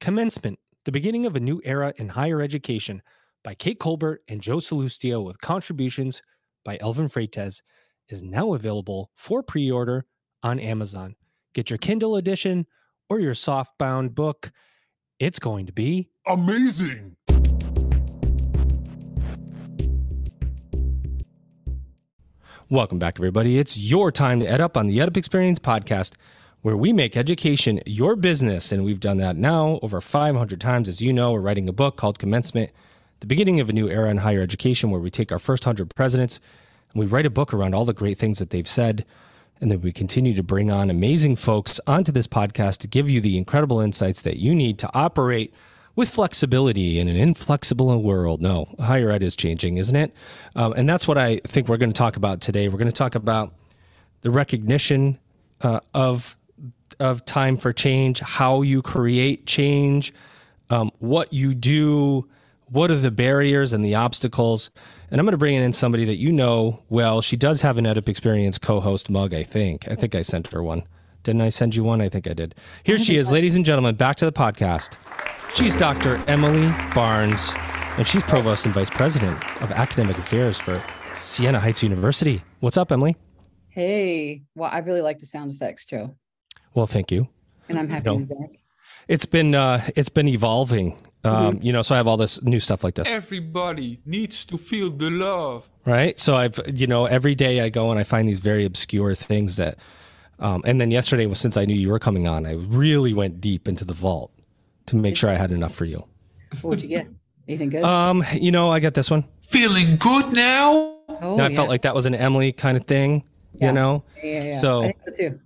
Commencement, the beginning of a new era in higher education by Kate Colbert and Joe Sallustio with contributions by Elvin Freytes is now available for pre order on Amazon. Get your Kindle edition or your softbound book. It's going to be amazing. Welcome back, everybody. It's your time to ed up on the EdUp Experience podcast where we make education your business. And we've done that now over 500 times. As you know, we're writing a book called Commencement, the beginning of a new era in higher education, where we take our first 100 presidents and we write a book around all the great things that they've said. And then we continue to bring on amazing folks onto this podcast to give you the incredible insights that you need to operate with flexibility in an inflexible world. No, higher ed is changing, isn't it? Um, and that's what I think we're going to talk about today. We're going to talk about the recognition uh, of of time for change, how you create change, um, what you do, what are the barriers and the obstacles. And I'm going to bring in somebody that you know well. She does have an EdUp Experience co-host mug, I think. I think I sent her one. Didn't I send you one? I think I did. Here she is, ladies and gentlemen, back to the podcast. She's Dr. Emily Barnes, and she's Provost and Vice President of Academic Affairs for Siena Heights University. What's up, Emily? Hey, well, I really like the sound effects, Joe. Well, thank you. And I'm happy you know, to be back. It's been uh, it's been evolving. Um, mm-hmm. You know, so I have all this new stuff like this. Everybody needs to feel the love, right? So I've you know every day I go and I find these very obscure things that, um, and then yesterday, was since I knew you were coming on, I really went deep into the vault to make sure I had enough for you. What'd you get? Anything good? Um, you know, I got this one. Feeling good now. Oh, I yeah. felt like that was an Emily kind of thing. Yeah. You know, yeah, yeah, so, so too.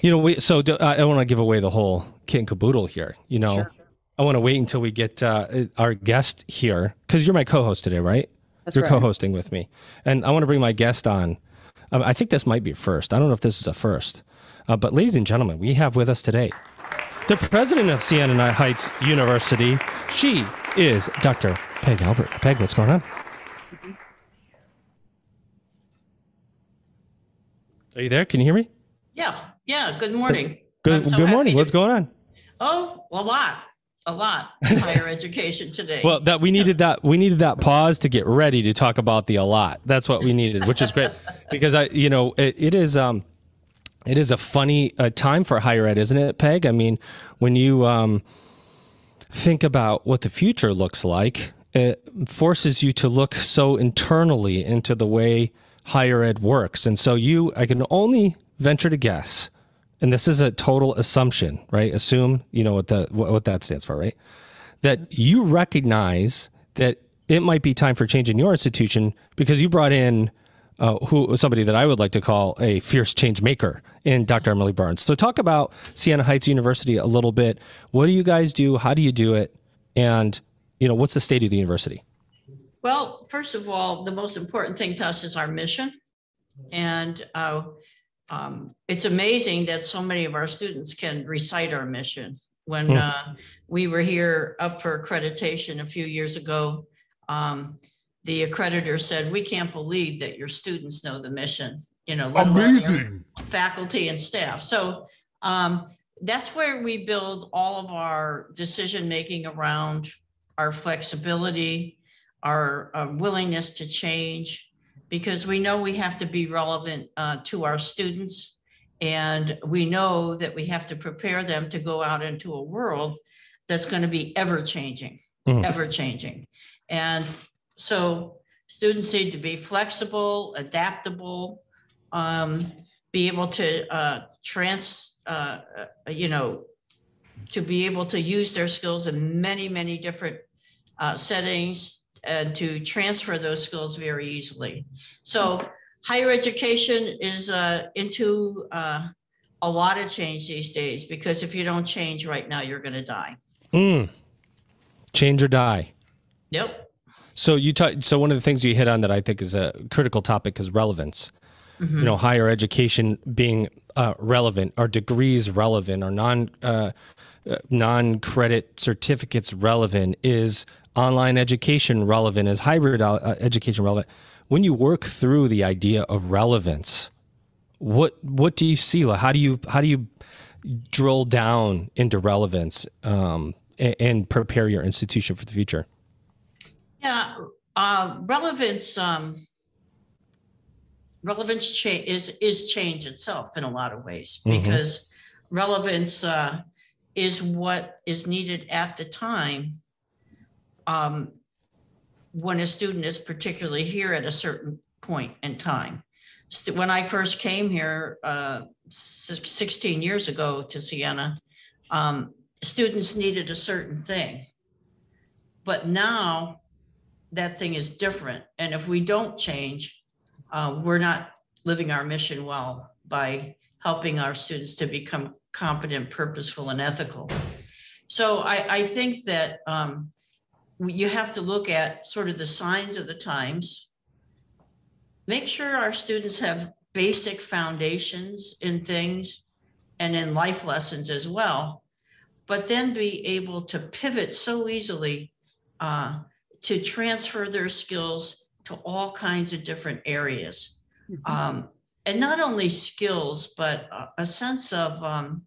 You know, we so do, I don't want to give away the whole kit and caboodle here. You know, sure. I want to wait until we get uh, our guest here because you're my co-host today, right? That's you're right. co-hosting with me, and I want to bring my guest on. Um, I think this might be first. I don't know if this is a first, uh, but ladies and gentlemen, we have with us today the president of Siena Heights University. She is Dr. Peg Albert. Peg, what's going on? Are you there? Can you hear me? Yeah. Yeah. Good morning. Good, so good morning. What's going on? Oh, a lot. A lot higher education today. Well, that we needed that we needed that pause to get ready to talk about the a lot. That's what we needed, which is great because I, you know, it, it is um, it is a funny uh, time for higher ed, isn't it, Peg? I mean, when you um, think about what the future looks like, it forces you to look so internally into the way higher ed works, and so you, I can only venture to guess, and this is a total assumption, right? Assume you know what the what that stands for, right? That you recognize that it might be time for change in your institution because you brought in uh, who somebody that I would like to call a fierce change maker in Dr. Emily Barnes. So talk about Siena Heights University a little bit. What do you guys do? How do you do it? And you know, what's the state of the university? Well, first of all, the most important thing to us is our mission, and uh, um, it's amazing that so many of our students can recite our mission. When mm. uh, we were here up for accreditation a few years ago, um, the accreditor said, "We can't believe that your students know the mission." You know, amazing faculty and staff. So um, that's where we build all of our decision making around our flexibility, our uh, willingness to change, because we know we have to be relevant uh, to our students and we know that we have to prepare them to go out into a world that's going to be ever changing mm. ever changing and so students need to be flexible adaptable um, be able to uh, trans uh, uh you know to be able to use their skills in many many different uh, settings and to transfer those skills very easily. So higher education is uh, into uh, a lot of change these days because if you don't change right now, you're going to die. Mm. Change or die. Yep. So you talk, so one of the things you hit on that I think is a critical topic is relevance. Mm-hmm. You know, higher education being uh, relevant, or degrees relevant, or non uh, uh non credit certificates relevant is online education relevant? Is hybrid uh, education relevant? When you work through the idea of relevance, what what do you see? How do you how do you drill down into relevance um, and, and prepare your institution for the future? Yeah, uh, relevance, um, relevance cha- is, is change itself in a lot of ways Mhm. because relevance, uh, is what is needed at the time. Um, when a student is particularly here at a certain point in time. St- When I first came here, uh, six- sixteen years ago to Siena, um, students needed a certain thing. But now that thing is different. And if we don't change, uh, we're not living our mission well by helping our students to become competent, purposeful, and ethical. So I, I think that um, you have to look at sort of the signs of the times. Make sure our students have basic foundations in things and in life lessons as well. But then be able to pivot so easily uh, to transfer their skills to all kinds of different areas. Mhm. Um, and not only skills, but a, a sense of um,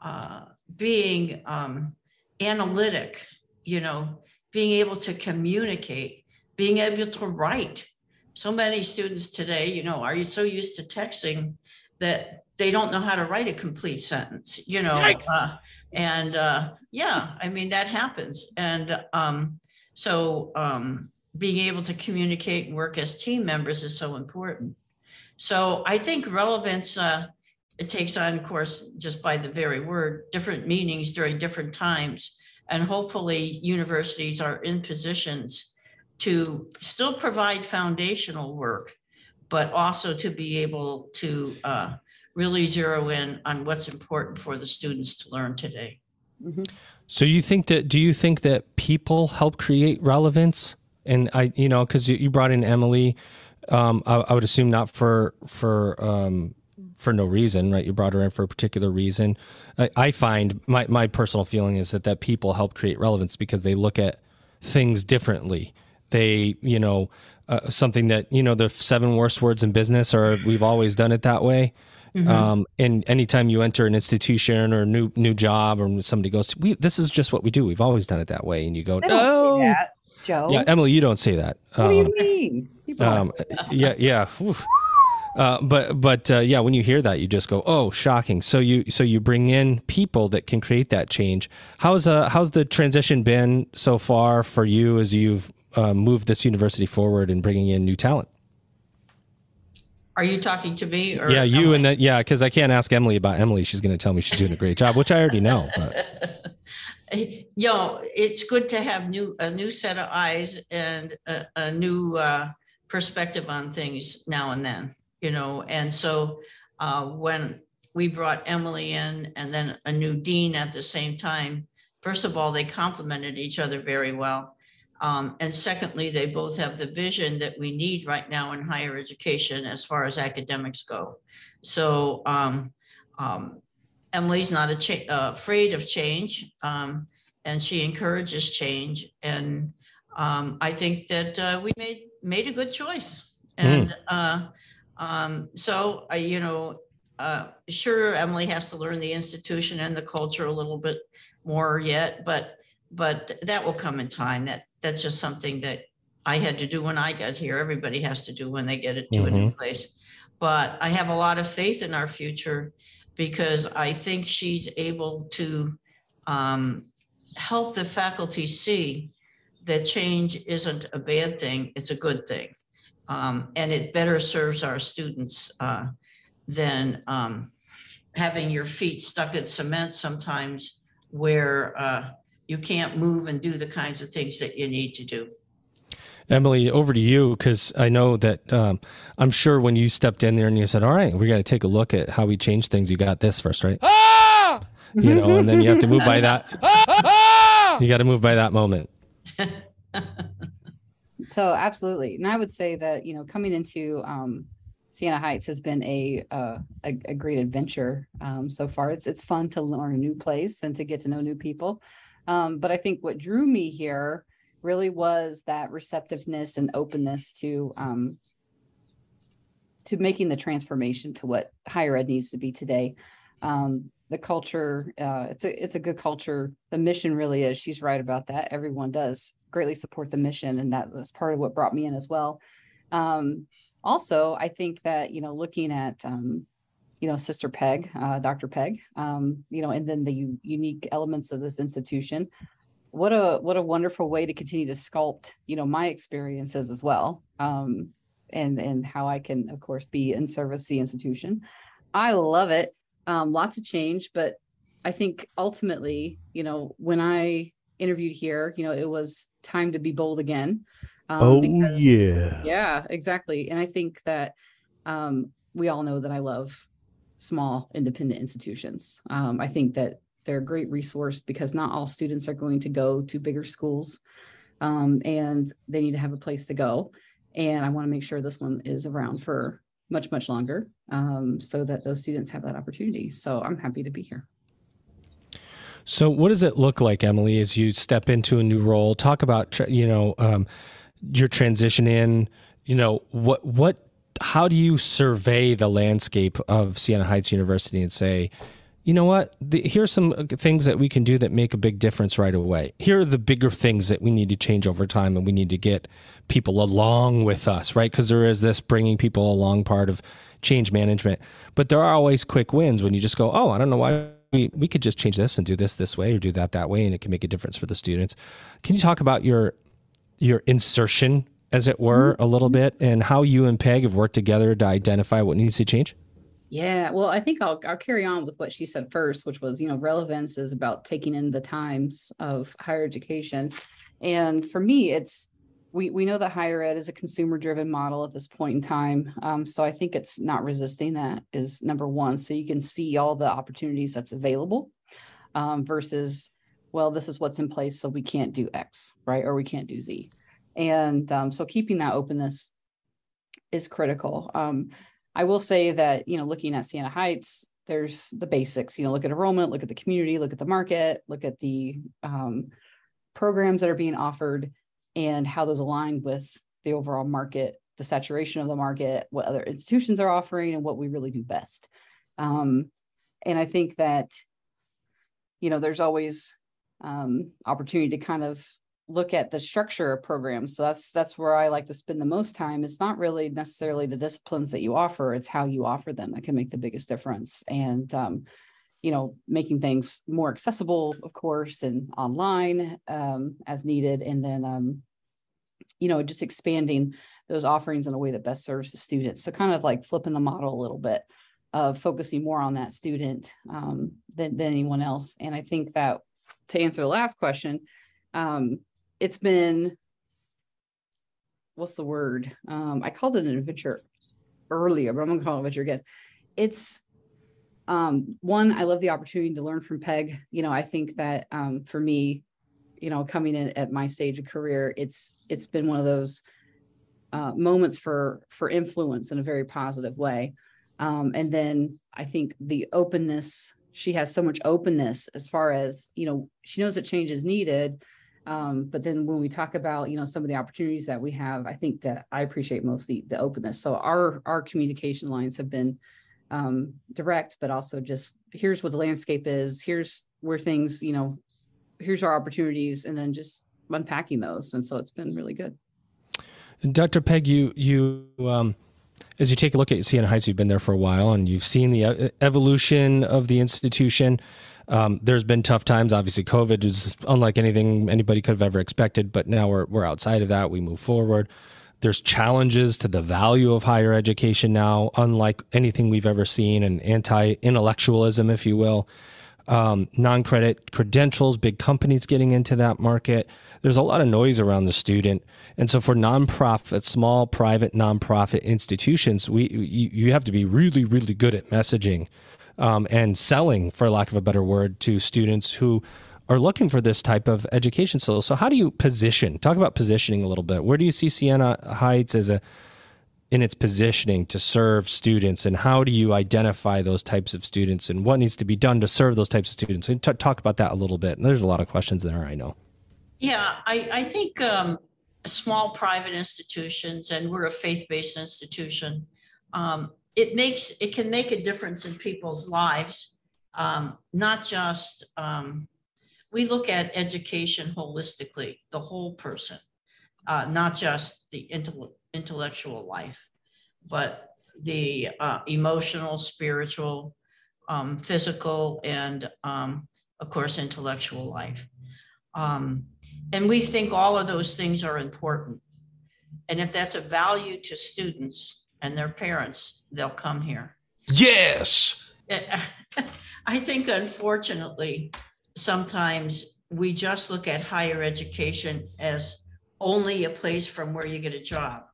uh, being um, analytic, you know, being able to communicate, being able to write. So many students today, you know, are you so used to texting that they don't know how to write a complete sentence, you know? Uh, and uh, yeah, I mean, that happens. And um, so um, being able to communicate and work as team members is so important. So I think relevance, uh, it takes on, of course, just by the very word, different meanings during different times. And hopefully universities are in positions to still provide foundational work, but also to be able to uh, really zero in on what's important for the students to learn today. Mhm. So you think that? Do you think that people help create relevance? And I, you know, because you, you brought in Emily, um, I, I would assume not for for um, for no reason, right? You brought her in for a particular reason. I, I find my my personal feeling is that that people help create relevance because they look at things differently. They, you know, uh, something that you know the seven worst words in business, or we've always done it that way. Mhm. Um, and anytime you enter an institution or a new new job, or somebody goes, "We this is just what we do. We've always done it that way," and you go, "No." that, Joe. Yeah, Emily, you don't say that. what do Um, you mean? People um, yeah, yeah. Whew. Uh, but but uh, yeah, when you hear that, you just go, "Oh, shocking!" So you so you bring in people that can create that change. How's uh how's the transition been so far for you as you've uh, moved this university forward and bringing in new talent? Are you talking to me or? yeah, you Emily? and that. Yeah, because I can't ask Emily about Emily. She's going to tell me she's doing a great job, which I already know. But you know, it's good to have new, a new set of eyes and a, a new uh, perspective on things now and then, you know, and so uh, when we brought Emily in and then a new dean at the same time, first of all, they complemented each other very well. Um, and secondly, they both have the vision that we need right now in higher education as far as academics go. So um, um, Emily's not a cha- uh, afraid of change, um, and she encourages change. And um, I think that uh, we made made a good choice. And uh, um, so, I, you know, uh, sure, Emily has to learn the institution and the culture a little bit more yet, but but that will come in time. That that's just something that I had to do when I got here. Everybody has to do when they get it to a new place. But I have a lot of faith in our future because I think she's able to um, help the faculty see that change isn't a bad thing, it's a good thing. Um, and it better serves our students uh, than um, having your feet stuck in cement sometimes where uh, you can't move and do the kinds of things that you need to do. Emily, over to you because I know that um, I'm sure when you stepped in there and you said, "All right, we got to take a look at how we change things," you got this first, right? You know, and then you have to move by that. You got to move by that moment. So absolutely, and I would say that you know coming into um, Siena Heights has been a uh, a, a great adventure um, so far. It's it's fun to learn a new place and to get to know new people. Um, but I think what drew me here really was that receptiveness and openness to um, to making the transformation to what higher ed needs to be today. Um, the culture, uh, it's a, it's a good culture. The mission really is, she's right about that. Everyone does greatly support the mission and that was part of what brought me in as well. Um, also, I think that, you know, looking at, um, you know, Sister Peg, uh, Dr. Peg, um, you know, and then the u- unique elements of this institution. What a what a wonderful way to continue to sculpt, you know, my experiences as well, um, and and how I can, of course, be in service the institution. I love it. Um, lots of change, but I think ultimately, you know, when I interviewed here, you know, it was time to be bold again. Um, oh because- yeah. yeah, exactly. And I think that um, we all know that I love small independent institutions. Um, I think that they're a great resource because not all students are going to go to bigger schools um, and they need to have a place to go. And I want to make sure this one is around for much, much longer um, so that those students have that opportunity. So I'm happy to be here. So, what does it look like, Emily, as you step into a new role? Talk about, you know, um, your transition in. You know, what what how do you survey the landscape of Siena Heights University and say, you know what, the, here's some uh, things that we can do that make a big difference right away. Here are the bigger things that we need to change over time, and we need to get people along with us, right? Because there is this bringing people along part of change management, but there are always quick wins when you just go, oh, I don't know why we, we could just change this and do this this way or do that that way and it can make a difference for the students. Can you talk about your your insertion as it were mm-hmm. a little mm-hmm. bit and how you and peg have worked together to identify what needs to change? Yeah, well, I think I'll I'll carry on with what she said first, which was, you know, relevance is about taking in the times of higher education. And for me, it's we we know that higher ed is a consumer driven model at this point in time. Um, so I think it's not resisting that is number one. So you can see all the opportunities that's available um, versus, well, this is what's in place, so we can't do X, right? Or we can't do Z. And um, so keeping that openness is critical. Um, I will say that, you know, looking at Siena Heights, there's the basics, you know, look at enrollment, look at the community, look at the market, look at the um, programs that are being offered and how those align with the overall market, the saturation of the market, what other institutions are offering, and what we really do best. Um, and I think that, you know, there's always um, opportunity to kind of look at the structure of programs. So that's that's where I like to spend the most time. It's not really necessarily the disciplines that you offer; it's how you offer them that can make the biggest difference. And um, you know, making things more accessible, of course, and online um, as needed, and then um, you know, just expanding those offerings in a way that best serves the students. So kind of like flipping the model a little bit of focusing more on that student um, than, than anyone else. And I think that to answer the last question, um, it's been what's the word? Um, I called it an adventure earlier, but I'm gonna call it adventure again. It's um, one, I love the opportunity to learn from Peg. You know, I think that um, for me, you know, coming in at my stage of career, it's it's been one of those uh, moments for for influence in a very positive way. Um, and then I think the openness, she has so much openness as far as, you know, she knows that change is needed. Um, but then when we talk about, you know, some of the opportunities that we have, I think that I appreciate most the, the openness. So our our communication lines have been um, direct, but also just here's what the landscape is, here's where things, you know, here's our opportunities, and then just unpacking those. And so it's been really good. Dr. Peg, you you um, as you take a look at Siena Heights, you've been there for a while, and you've seen the evolution of the institution. Um, there's been tough times. Obviously, COVID is unlike anything anybody could have ever expected, but now we're we're outside of that. We move forward. There's challenges to the value of higher education now, unlike anything we've ever seen, and anti-intellectualism, if you will. Um, non-credit credentials, big companies getting into that market. There's a lot of noise around the student, and so for nonprofit, small private nonprofit institutions, we you, you have to be really, really good at messaging um, and selling, for lack of a better word, to students who are looking for this type of education. So, so how do you position? Talk about positioning a little bit. Where do you see Siena Heights as a in its positioning to serve students, and how do you identify those types of students, and what needs to be done to serve those types of students? And t- talk about that a little bit. And there's a lot of questions there. I know. Yeah, I, I think um, small private institutions, and we're a faith-based institution, um, it makes, it can make a difference in people's lives um, not just, um, we look at education holistically, the whole person, uh, not just the intell- intellectual life, but the uh, emotional, spiritual, um, physical, and um, of course, intellectual life. Um, and we think all of those things are important. And if that's a value to students and their parents, they'll come here. Yes. I think unfortunately, sometimes we just look at higher education as only a place from where you get a job.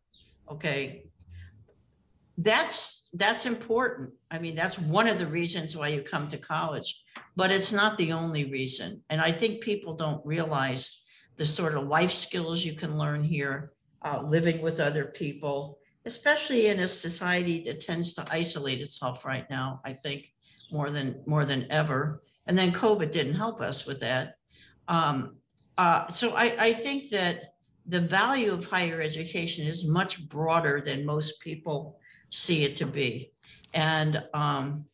Okay. That's, that's important. I mean, that's one of the reasons why you come to college, but it's not the only reason. And I think people don't realize the sort of life skills you can learn here, uh, living with other people, especially in a society that tends to isolate itself right now, I think more than, more than ever. And then COVID didn't help us with that. Um, uh, so I, I think that the value of higher education is much broader than most people see it to be. And um,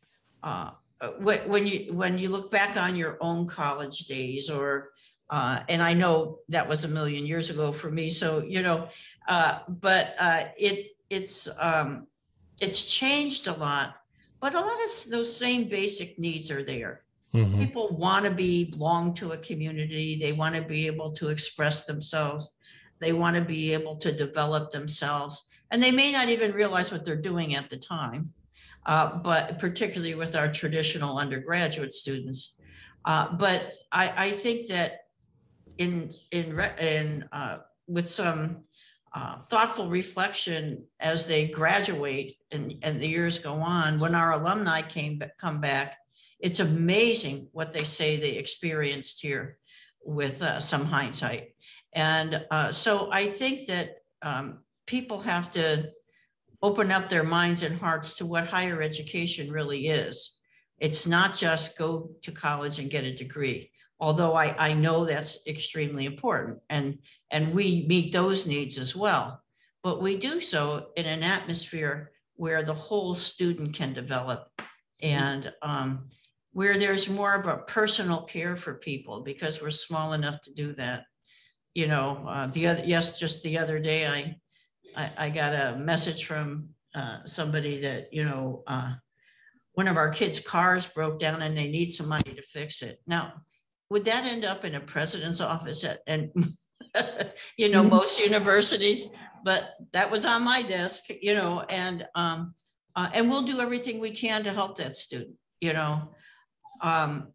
uh, when, you when you look back on your own college days, or uh, and I know that was a million years ago for me, so you know, uh, but uh, it it's um, it's changed a lot, but a lot of those same basic needs are there. Mhm. People want to be belong to a community. They want to be able to express themselves. They want to be able to develop themselves, and they may not even realize what they're doing at the time. Uh, but particularly with our traditional undergraduate students. Uh, but I, I think that in in in uh, with some uh, thoughtful reflection as they graduate and, and the years go on, when our alumni came come back, it's amazing what they say they experienced here with uh, some hindsight. And uh, so I think that um, people have to open up their minds and hearts to what higher education really is. It's not just go to college and get a degree, although I, I know that's extremely important and, and we meet those needs as well. But we do so in an atmosphere where the whole student can develop and um, where there's more of a personal care for people because we're small enough to do that. You know, uh, the other, yes, just the other day, I, I, I got a message from uh, somebody that, you know, uh, one of our kids' cars broke down and they need some money to fix it. Now, would that end up in a president's office at, and, you know, Mhm. most universities? But that was on my desk, you know, and, um, uh, and we'll do everything we can to help that student, you know. Um,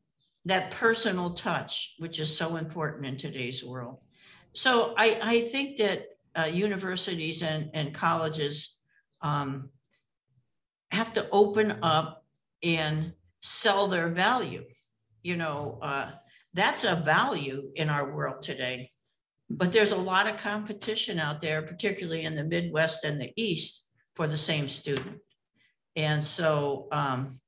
that personal touch, which is so important in today's world. So I, I think that uh, universities and, and colleges um, have to open up and sell their value. You know, uh, that's a value in our world today. But there's a lot of competition out there, particularly in the Midwest and the East, for the same student. And so, um,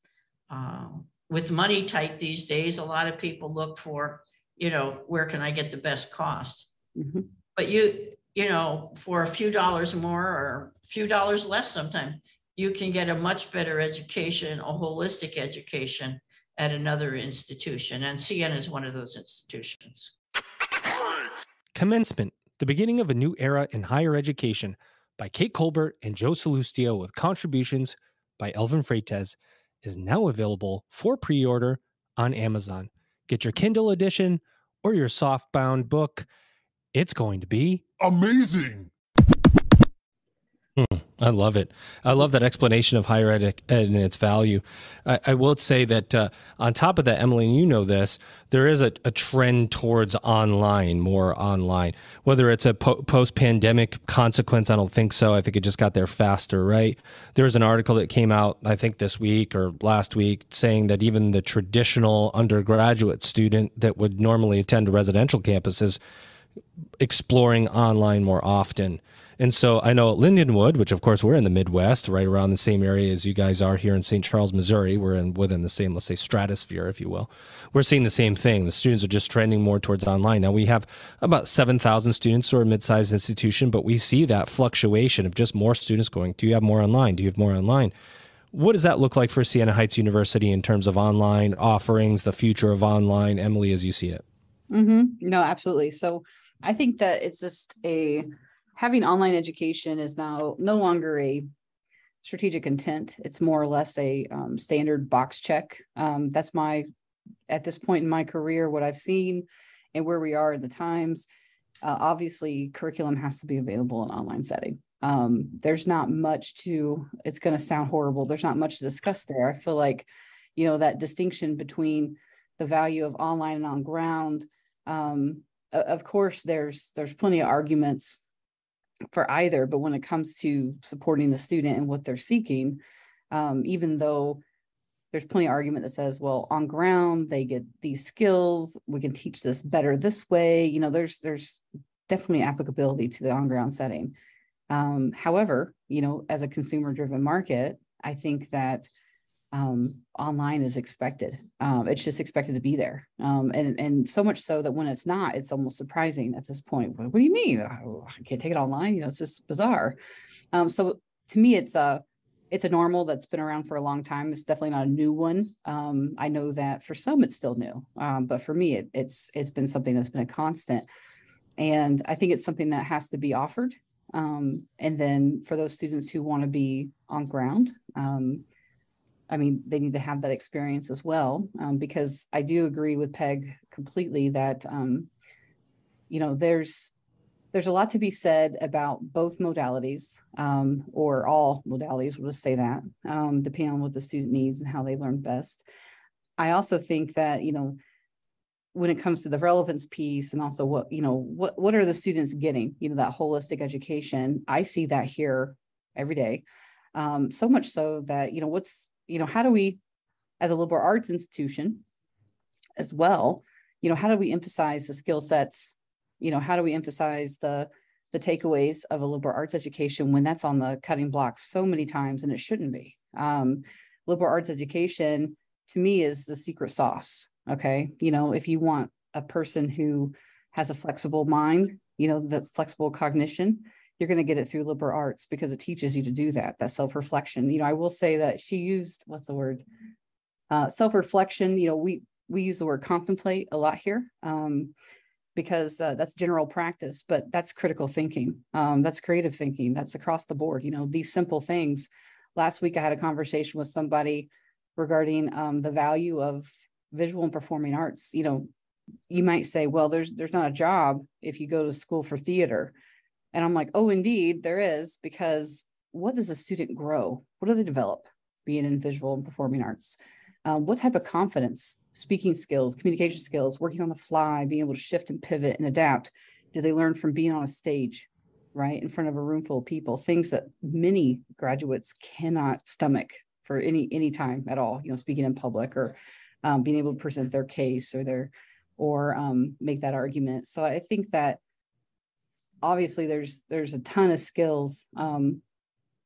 uh, with money tight these days, a lot of people look for, you know, where can I get the best cost? Mhm. But you, you know, for a few dollars more or a few dollars less sometimes, you can get a much better education, a holistic education at another institution. And Siena is one of those institutions. Commencement, the beginning of a new era in higher education by Kate Colbert and Joe Sallustio with contributions by Elvin Freytes is now available for pre-order on Amazon. Get your Kindle edition or your softbound book. It's going to be Amazing. I love it. I love that explanation of higher ed, and its value. I, I will say that uh, on top of that, Emily, and you know this, there is a, a trend towards online, more online. Whether it's a po- post pandemic consequence, I don't think so. I think it just got there faster, right? There was an article that came out, I think this week or last week, saying that even the traditional undergraduate student that would normally attend a residential campuses is exploring online more often. And so I know Lindenwood, which of course we're in the Midwest, right around the same area as you guys are here in St. Charles, Missouri. We're in within the same, let's say, stratosphere, if you will. We're seeing the same thing. The students are just trending more towards online. Now we have about seven thousand students or a mid-sized institution, but we see that fluctuation of just more students going. Do you have more online? Do you have more online? what does that look like for Siena Heights University in terms of online offerings, the future of online, Emily, as you see it? Mm-hmm. No, absolutely. So I think that it's just a having online education is now no longer a strategic intent. It's more or less a um, standard box check. Um, that's my, at this point in my career, what I've seen and where we are in the times. Uh, obviously, curriculum has to be available in online setting. Um, there's not much to, it's going to sound horrible. There's not much to discuss there. I feel like, you know, that distinction between the value of online and on ground. Um, of course, there's there's plenty of arguments for either, but when it comes to supporting the student and what they're seeking, um, even though there's plenty of argument that says, well, on ground they get these skills, we can teach this better this way. You know, there's there's definitely applicability to the on ground setting. Um, however, you know, as a consumer driven market, I think that um, online is expected. Um, it's just expected to be there, um, and and so much so that when it's not, it's almost surprising at this point. What, what do you mean? I can't take it online? You know, it's just bizarre. Um, so to me, it's a it's a normal that's been around for a long time. It's definitely not a new one. Um, I know that for some it's still new, um, but for me, it, it's it's been something that's been a constant, and I think it's something that has to be offered. and then for those students who want to be on ground. I mean, they need to have that experience as well, um, because I do agree with Peg completely that, um, you know, there's there's a lot to be said about both modalities um, or all modalities. We'll just say that, um, depending on what the student needs and how they learn best. I also think that you know, when it comes to the relevance piece and also what you know, what what are the students getting? You know, that holistic education. I see that here every day. Um, so much so that you know what's you know, how do we, as a liberal arts institution as well, you know, how do we emphasize the skill sets? You know, how do we emphasize the the takeaways of a liberal arts education when that's on the cutting block so many times and it shouldn't be. Um, liberal arts education to me is the secret sauce. Okay. You know, if you want a person who has a flexible mind, you know, that's flexible cognition, you're going to get it through liberal arts because it teaches you to do that that self-reflection. You know i will say that she used what's the word? Uh, self-reflection you know we we use the word contemplate a lot here um, because uh, that's general practice but that's critical thinking um, that's creative thinking that's across the board you know these simple things. Last week i had a conversation with somebody regarding um, the value of visual and performing arts. You know you might say well there's there's not a job if you go to school for theater and I'm like, oh, indeed, there is, because what does a student grow? What do they develop being in visual and performing arts? Um, what type of confidence, speaking skills, communication skills, working on the fly, being able to shift and pivot and adapt? Do they learn from being on a stage, right, in front of a room full of people? Things that many graduates cannot stomach for any any time at all. You know, speaking in public or um, being able to present their case or their or um, make that argument. So I think that obviously there's there's a ton of skills um,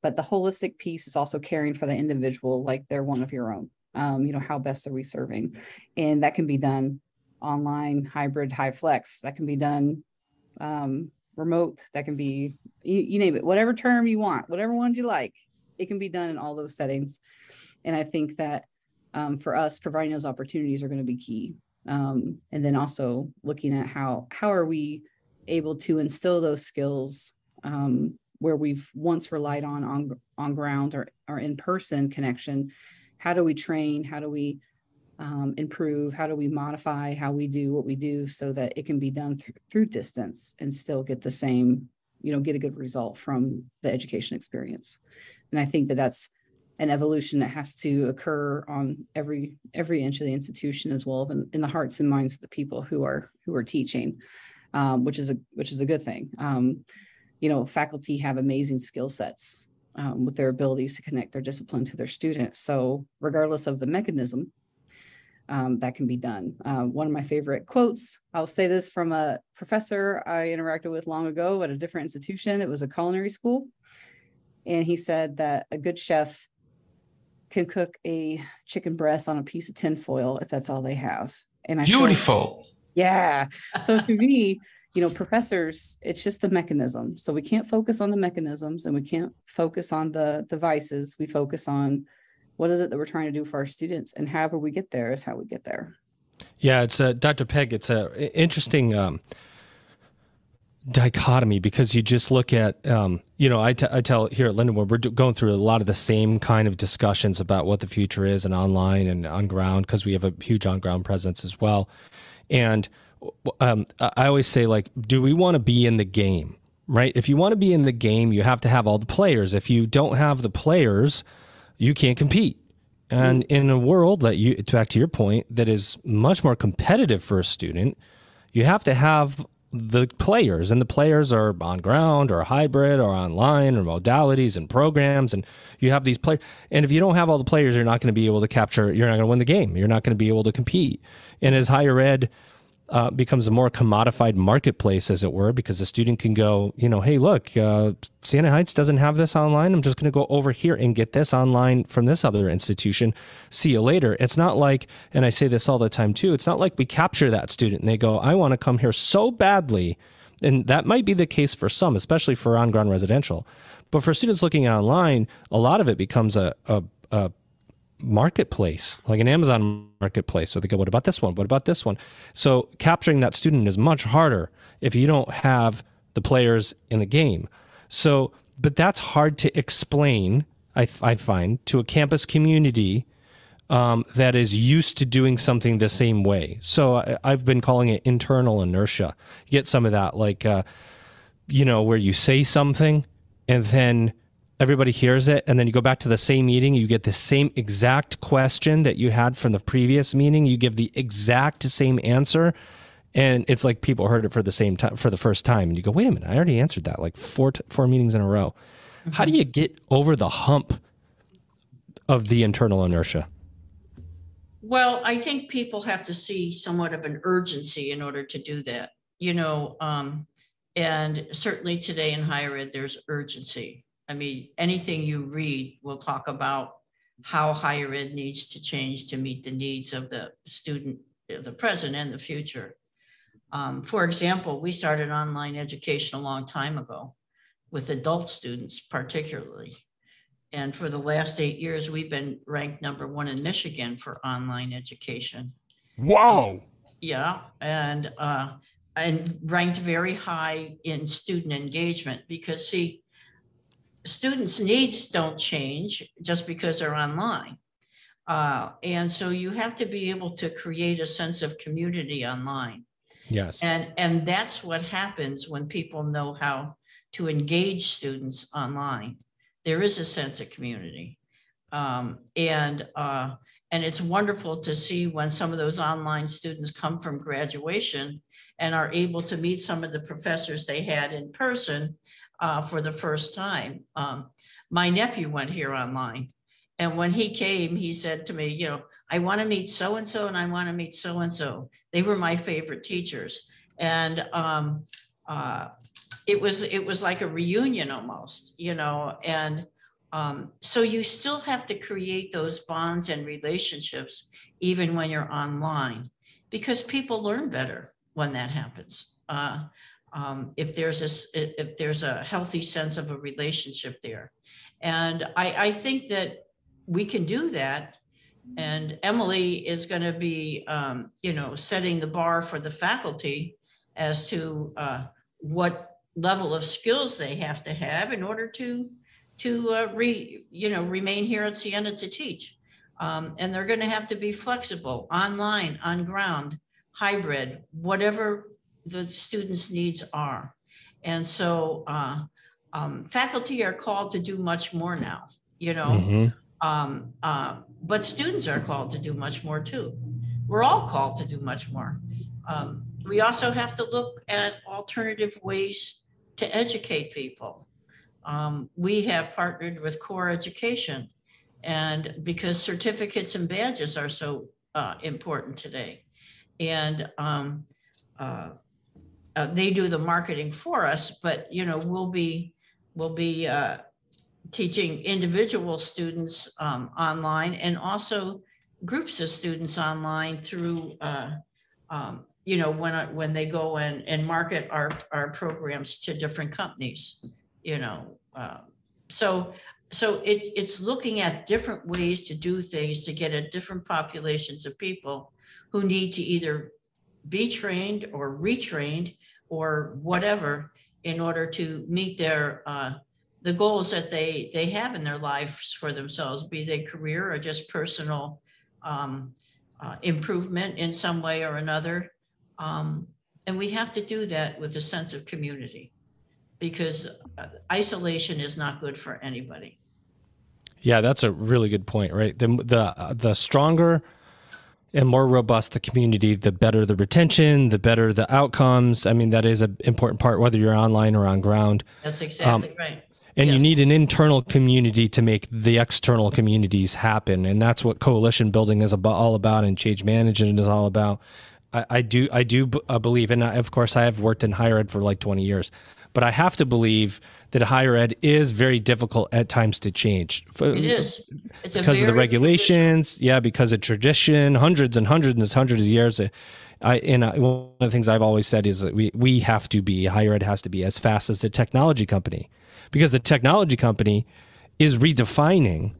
but the holistic piece is also caring for the individual like they're one of your own. Um, you know how best are we serving? And that can be done online hybrid high flex. That can be done um, remote. That can be you, you name it whatever term you want whatever ones you like it can be done in all those settings. And i think that um, for us providing those opportunities are going to be key. Um, and then also looking at how how are we able to instill those skills um, where we've once relied on on on ground or, or in person connection how do we train? How do we um, improve? How do we modify how we do what we do so that it can be done th- through distance and still get the same you know get a good result from the education experience? And i think that that's an evolution that has to occur on every every inch of the institution as well in, in the hearts and minds of the people who are who are teaching um, which is a which is a good thing. Um, you know, faculty have amazing skill sets um, with their abilities to connect their discipline to their students. So, regardless of the mechanism, um, that can be done. Uh, one of my favorite quotes, I'll say this from a professor I interacted with long ago at a different institution. It was a culinary school. And he said that a good chef can cook a chicken breast on a piece of tinfoil if that's all they have. And I beautiful. Yeah. So to me, you know, professors, it's just the mechanism. So we can't focus on the mechanisms and we can't focus on the devices. We focus on what is it that we're trying to do for our students and however we get there is how we get there Yeah, it's a Dr. Peg. It's a interesting um, dichotomy because you just look at, um, you know, I, t- I tell here at Lindenwood, we're going through a lot of the same kind of discussions about what the future is and online and on ground because we have a huge on ground presence as well. And um, I always say, like, do we want to be in the game? Right. If you want to be in the game, you have to have all the players. If you don't have the players, you can't compete. And in a world that you, back to your point, that is much more competitive for a student, you have to have the players, and the players are on ground or hybrid or online or modalities and programs, and you have these players. And if you don't have all the players, you're not going to be able to capture. You're not going to win the game. You're not going to be able to compete. And as higher ed uh, becomes a more commodified marketplace, as it were, because the student can go, you know, hey, look, uh, Siena Heights doesn't have this online. I'm just going to go over here and get this online from this other institution. See you later. It's not like, and I say this all the time too, it's not like we capture that student and they go, I want to come here so badly. And that might be the case for some, especially for on ground residential. But for students looking online, a lot of it becomes a, a, a marketplace, like an Amazon marketplace. So they go, what about this one? What about this one? So capturing that student is much harder if you don't have the players in the game. So, but that's hard to explain, I, I find, to a campus community um, that is used to doing something the same way. So I, I've been calling it internal inertia. You get some of that, like, uh, you know, where you say something and then everybody hears it and then you go back to the same meeting you get the same exact question that you had from the previous meeting. You give the exact same answer and it's like people heard it for the same time for the first time. And you go wait a minute i already answered that like four t- four meetings in a row. How do you get over the hump of the internal inertia? Well, I think people have to see somewhat of an urgency in order to do that, you know, um, and certainly today in higher ed, there's urgency. I mean, anything you read will talk about how higher ed needs to change to meet the needs of the student, the present and the future. Um, for example, we started online education a long time ago with adult students particularly. And for the last eight years, we've been ranked number one in Michigan for online education. Wow. Yeah, and uh, and ranked very high in student engagement because see, students' needs don't change just because they're online. Uh, and so you have to be able to create a sense of community online. yes And, and that's what happens when people know how to engage students online. There is a sense of community. Um, and, uh, and it's wonderful to see when some of those online students come from graduation and are able to meet some of the professors they had in person uh, for the first time. Um, my nephew went here online. And when he came, he said to me, you know, I want to meet so and so and I want to meet so and so. They were my favorite teachers. And um, uh, it was it was like a reunion almost, you know, and um, so you still have to create those bonds and relationships even when you're online because people learn better when that happens. Uh, um, if there's a if there's a healthy sense of a relationship there, and I, I think that we can do that. And Emily is going to be, um, you know, setting the bar for the faculty as to uh, what level of skills they have to have in order to to uh, re, you know, remain here at Siena to teach. Um, and they're going to have to be flexible, online, on ground, hybrid, whatever the students' needs are. And so uh, um, faculty are called to do much more now, you know. Mhm. Um, uh, but students are called to do much more too. We're all called to do much more. Um, we also have to look at alternative ways to educate people. Um, we have partnered with Core Education, and because certificates and badges are so uh, important today, and um, uh, uh, they do the marketing for us. But you know, we'll be we'll be uh, teaching individual students um, online and also groups of students online through, uh, um, you know, when, I- when they go and, and market our, our programs to different companies, you know. uh, So so it, it's looking at different ways to do things to get at different populations of people who need to either be trained or retrained or whatever in order to meet their uh, the goals that they they have in their lives for themselves, be they career or just personal um, uh, improvement in some way or another. Um, and we have to do that with a sense of community because uh, isolation is not good for anybody. Yeah, that's a really good point, right? The the uh, the stronger and more robust the community, the better the retention, the better the outcomes. I mean, that is an important part, whether you're online or on ground. That's exactly um, right. And yes. you need an internal community to make the external communities happen, and that's what coalition building is about, all about, and change management is all about. I, I do, I do b- uh, believe, and I, of course, I have worked in higher ed for like 20 years, but I have to believe that higher ed is very difficult at times to change. It is. It's because of the regulations. Yeah, because of tradition, hundreds and hundreds and hundreds of years. I and I, one of the things I've always said is that we we have to be higher ed has to be as fast as the technology company, because the technology company is redefining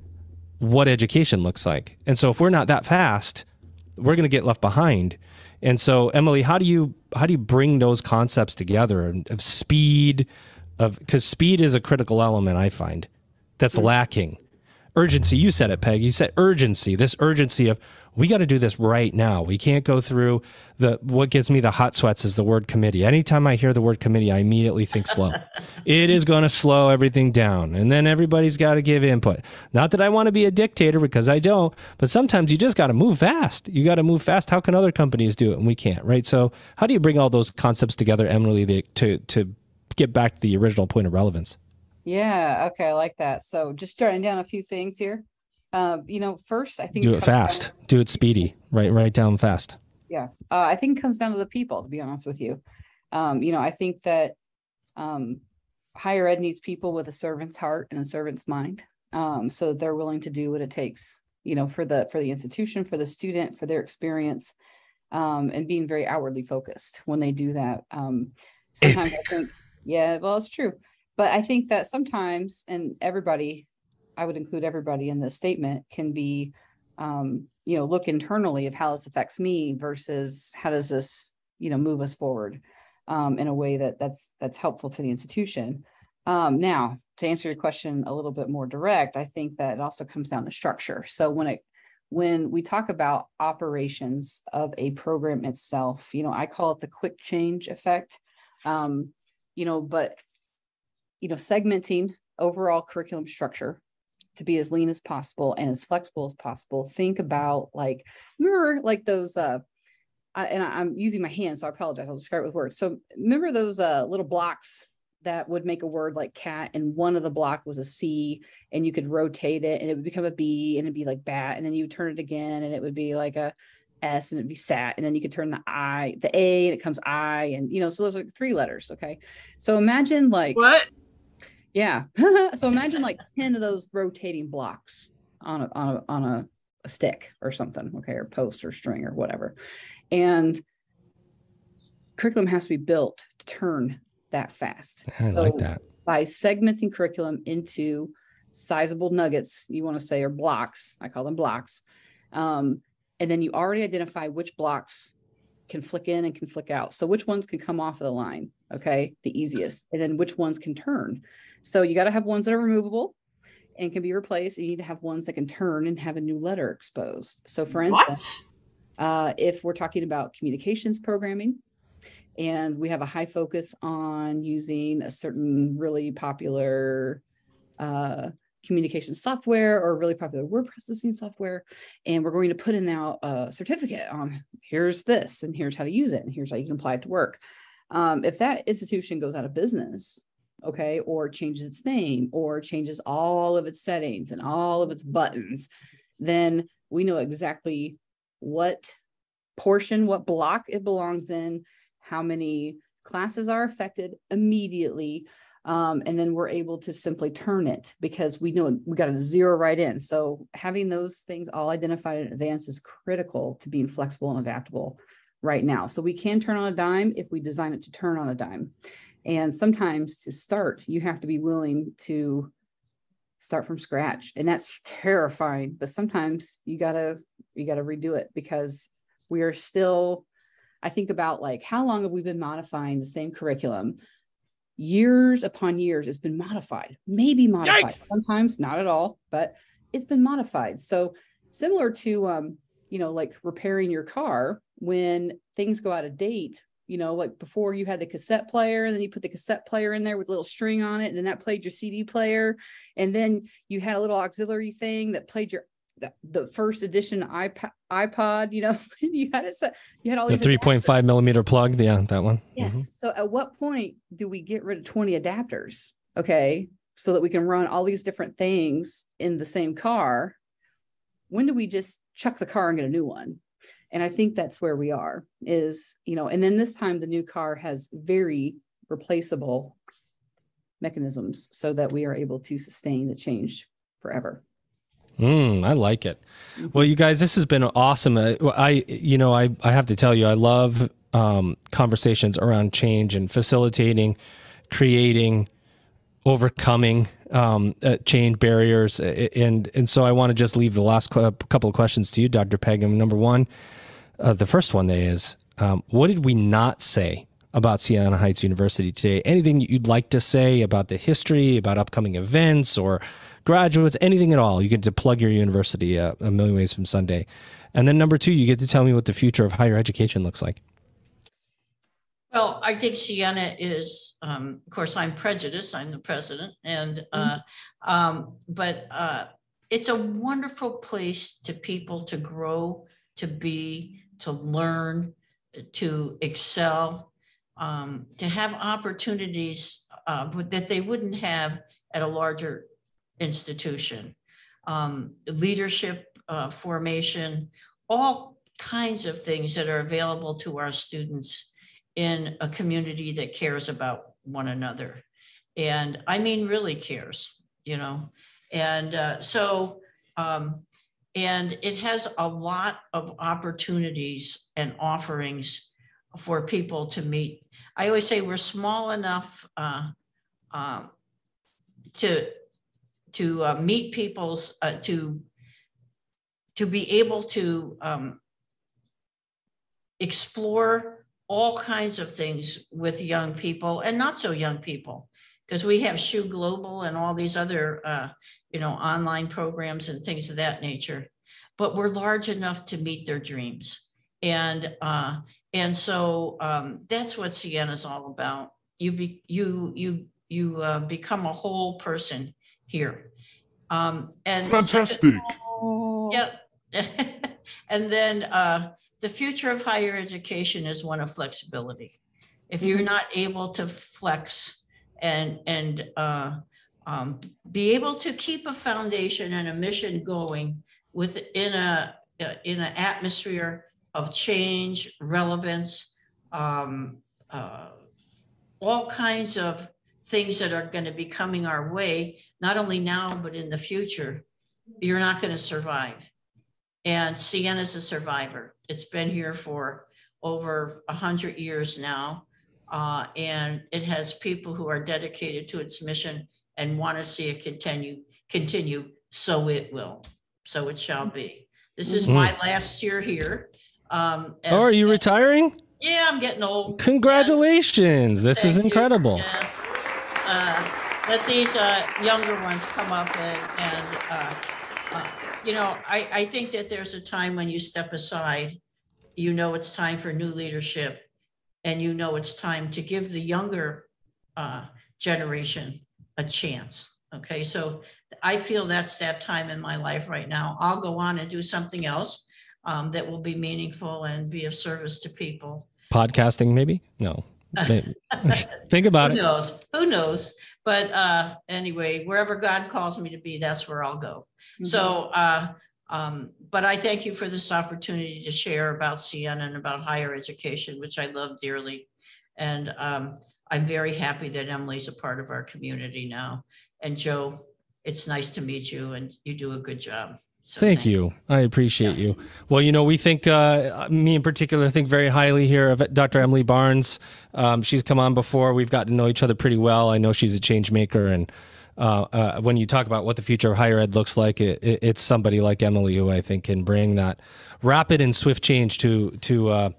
what education looks like. And so if we're not that fast, we're going to get left behind. And so, Emily, how do you how do you bring those concepts together of speed, of because speed is a critical element I find that's mm-hmm. lacking. Urgency, you said it, Peg. You said urgency. This urgency of we got to do this right now. We can't go through the what gives me the hot sweats is the word committee. Anytime I hear the word committee, I immediately think slow. it is going to slow everything down. And then everybody's got to give input. Not that I want to be a dictator because I don't, but sometimes you just got to move fast. You got to move fast. How can other companies do it and we can't, right? So, how do you bring all those concepts together, Emily, to to get back to the original point of relevance? Yeah, okay, I like that. So, just jotting down a few things here. Uh, you know, first, I think do it fast, down, do it speedy, write write down fast. Yeah, uh, I think it comes down to the people. To be honest with you, um, you know, I think that um, higher ed needs people with a servant's heart and a servant's mind, um, so that they're willing to do what it takes. You know, for the for the institution, for the student, for their experience, um, and being very outwardly focused when they do that. Um, sometimes I think, yeah, well, it's true, but I think that sometimes, and everybody I would include everybody in this statement, can be, um, you know, look internally of how this affects me versus how does this, you know, move us forward um, in a way that that's that's helpful to the institution. Um, now, to answer your question a little bit more direct, I think that it also comes down to structure. So when it when we talk about operations of a program itself, you know, I call it the quick change effect. Um, you know, but you know, segmenting overall curriculum structure to be as lean as possible and as flexible as possible. Think about like remember like those uh I, and I, am using my hands, so I apologize. I'll just start with words. So remember those uh little blocks that would make a word like cat, and one of the block was a C, and you could rotate it, and it would become a B, and it'd be like bat, and then you would turn it again, and it would be like a S, and it'd be sat, and then you could turn the I, the A, and it comes I, and you know, so those are three letters. Okay, so imagine like what yeah. so imagine like 10 of those rotating blocks on a, on a, on a, a stick or something, okay, or post or string or whatever. And curriculum has to be built to turn that fast. I so like that. By segmenting curriculum into sizable nuggets, you want to say, or blocks, I call them blocks. Um, and then you already identify which blocks can flick in and can flick out. So which ones can come off of the line? Okay, the easiest. And then which ones can turn. So you got to have ones that are removable and can be replaced. You need to have ones that can turn and have a new letter exposed. So for instance, uh, if we're talking about communications programming, and we have a high focus on using a certain really popular uh, communication software or really popular word processing software. And we're going to put in now a certificate on here's this and here's how to use it and here's how you can apply it to work. Um, if that institution goes out of business, okay, or changes its name or changes all of its settings and all of its buttons, then we know exactly what portion, what block it belongs in, how many classes are affected immediately, um, and then we're able to simply turn it because we know we got a zero right in. So having those things all identified in advance is critical to being flexible and adaptable right now. So we can turn on a dime if we design it to turn on a dime. And sometimes to start, you have to be willing to start from scratch. And that's terrifying. But sometimes you gotta you gotta redo it because we are still, I think about like how long have we been modifying the same curriculum? Years upon years, it's been modified, maybe modified, Yikes! sometimes not at all, but it's been modified. So similar to um, you know, like repairing your car when things go out of date, you know, like before you had the cassette player, and then you put the cassette player in there with a little string on it, and then that played your CD player, and then you had a little auxiliary thing that played your the, the first edition iPod, iPod, you know, you had it set, you had all The these three point five millimeter plug. Yeah, that one. Yes. Mhm. So at what point do we get rid of 20 adapters? Okay. So that we can run all these different things in the same car. When do we just chuck the car and get a new one? And I think that's where we are is, you know, and then this time the new car has very replaceable mechanisms so that we are able to sustain the change forever. Mm, I like it. Well, you guys, this has been awesome. Uh, I, you know, I, I have to tell you, I love um, conversations around change and facilitating, creating, overcoming um, uh, change barriers, and and so I want to just leave the last cou- couple of questions to you, Dr. Pegum. Number one, uh, the first one is, um, what did we not say about Siena Heights University today? Anything you'd like to say about the history, about upcoming events, or graduates, anything at all? You get to plug your university uh, a million ways from Sunday. And then number two, you get to tell me what the future of higher education looks like. Well, I think Siena is, um, of course, I'm prejudiced. I'm the president, and uh, um, but uh, it's a wonderful place to people to grow, to be, to learn, to excel, um, to have opportunities uh, but that they wouldn't have at a larger institution. Um, leadership uh, formation, all kinds of things that are available to our students in a community that cares about one another. And I mean, really cares, you know? And uh, so, um, and it has a lot of opportunities and offerings for people to meet. I always say we're small enough uh, um, to to uh, meet people's uh, to to be able to um, explore all kinds of things with young people and not so young people because we have SHU Global and all these other uh, you know online programs and things of that nature, but we're large enough to meet their dreams and uh, and so um, that's what Siena's all about. You be you you you uh, become a whole person here, um, and Fantastic. yeah. and then uh, the future of higher education is one of flexibility. If you're Mhm. not able to flex and and uh, um, be able to keep a foundation and a mission going within a uh, in an atmosphere of change, relevance, um, uh, all kinds of things that are going to be coming our way, not only now but in the future, you're not going to survive. And Siena is a survivor. It's been here for over a hundred years now. Uh, and it has people who are dedicated to its mission and want to see it continue, continue. So it will. So it shall be. This is my last year here. Um, Oh, are as- you retiring? Yeah, I'm getting old. Congratulations. This is incredible. Yeah. Uh, Let these uh, younger ones come up and, and, uh, you know, I, I think that there's a time when you step aside, you know it's time for new leadership, and you know it's time to give the younger uh, generation a chance. Okay, so I feel that's that time in my life right now. I'll go on and do something else um, that will be meaningful and be of service to people. Podcasting, maybe? No. Think about Who it. Who knows? Who knows? But uh, anyway, wherever God calls me to be, that's where I'll go. Mhm. So, uh, um, but I thank you for this opportunity to share about Siena and about higher education, which I love dearly. And um, I'm very happy that Emily's a part of our community now. And Joe, it's nice to meet you and you do a good job. So Thank you. I appreciate you. Well, you know, we think, uh, me in particular, think very highly here of Dr. Emily Barnes. Um, she's come on before. We've gotten to know each other pretty well. I know she's a change maker and uh, uh, when you talk about what the future of higher ed looks like, it, it, it's somebody like Emily who I think can bring that rapid and swift change to to uh,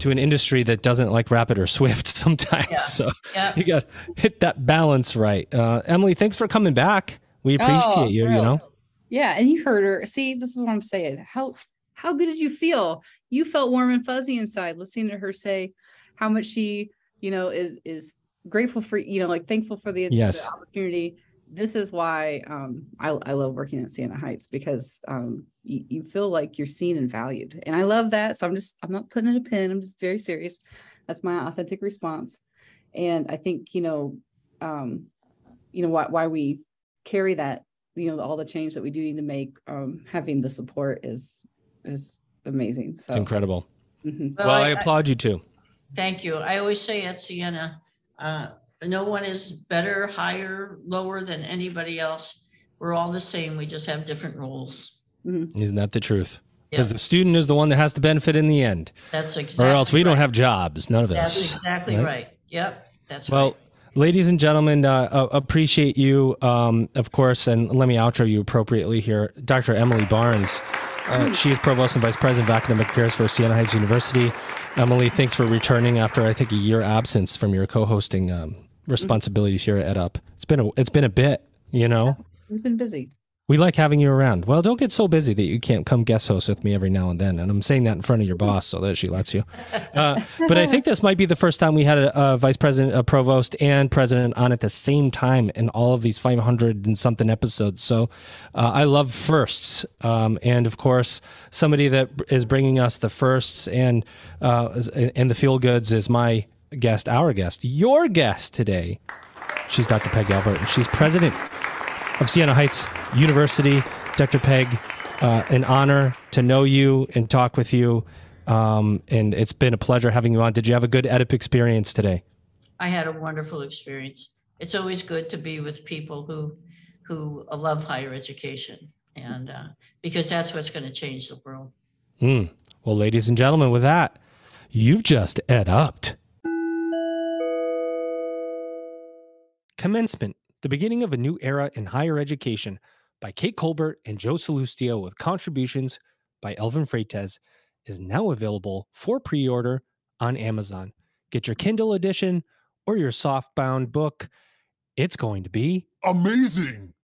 to an industry that doesn't like rapid or swift sometimes. Yeah. So Yeah. you got to hit that balance right. Uh, Emily, thanks for coming back. We appreciate Oh, you. You know, Yeah, and you heard her. See, this is what I'm saying. How how good did you feel? You felt warm and fuzzy inside listening to her say how much she, you know, is is grateful for, you know, like thankful for the, the opportunity. This is why um I, I love working at Siena Heights because um you, you feel like you're seen and valued. And I love that. So I'm just I'm not putting in a pin. I'm just very serious. That's my authentic response. And I think, you know, um, you know, why why we carry that you know all the change that we do need to make um having the support is is amazing so it's incredible. mhm. Well, I, applaud you too. Thank you. I always say at Siena, uh, no one is better, higher, lower than anybody else. We're all the same. We just have different roles. Isn't that the truth? Because Yeah. the student is the one that has to benefit in the end, That's exactly. or else we don't have jobs. None of That's us. exactly right? right. Yep, that's Well, right. Ladies and gentlemen, uh, appreciate you, um, of course, and let me outro you appropriately here. Dr. Emily Barnes. Uh, she is Provost and Vice President of Academic Affairs for Siena Heights University. Emily, thanks for returning after I think a year absence from your co-hosting um, responsibilities here at EdUp. It's been a, it's been a bit, you know. we've been busy We like having you around. Well, don't get so busy that you can't come guest host with me every now and then. And I'm saying that in front of your boss so that she lets you. Uh, but I think this might be the first time we had a, a vice president, a provost, and president on at the same time in all of these 500 and something episodes. So uh, I love firsts. Um, and of course, somebody that is bringing us the firsts and, uh, and the feel goods is my guest, our guest, your guest today. She's Dr. Peg Albert, and she's president of Siena Heights University. Dr. Peg, uh, an honor to know you and talk with you. Um, and it's been a pleasure having you on. Did you have a good EdUp experience today? I had a wonderful experience. It's always good to be with people who, who love higher education. And, uh, because that's what's going to change the world. Mm. Well, ladies and gentlemen, with that, you've just ed upped. Commencement, the beginning of a new era in higher education by Kate Colbert and Joe Sallustio with contributions by Elvin Freytes is now available for pre-order on Amazon. Get your Kindle edition or your softbound book. It's going to be Amazing.